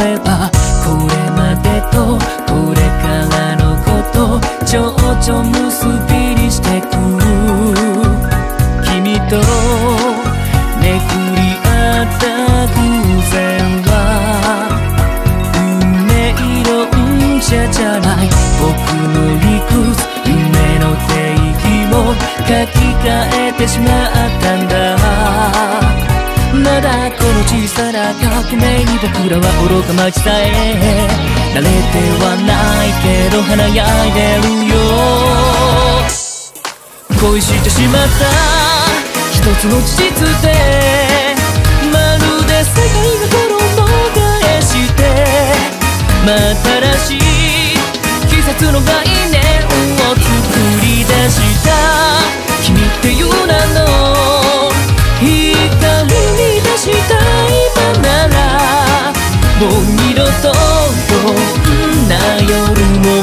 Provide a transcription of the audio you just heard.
ればこれまでとこれからのこと情緒結びにしてく君とめくり合った偶然は運命論者じゃない僕の理屈夢の定義を書き換えてしまったんだ。まだこの小さな革命に僕らは愚か町さえ慣れてはないけど華やいでるよ。恋してしまった一つの事実でまるで世界が衣替えして新しい季節の概念を作り出した。もう二度とどんな夜も